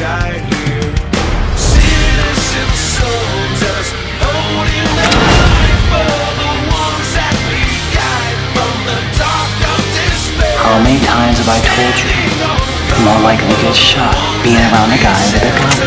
How many times have I told you? You're more likely to get shot being around a guy with a gun.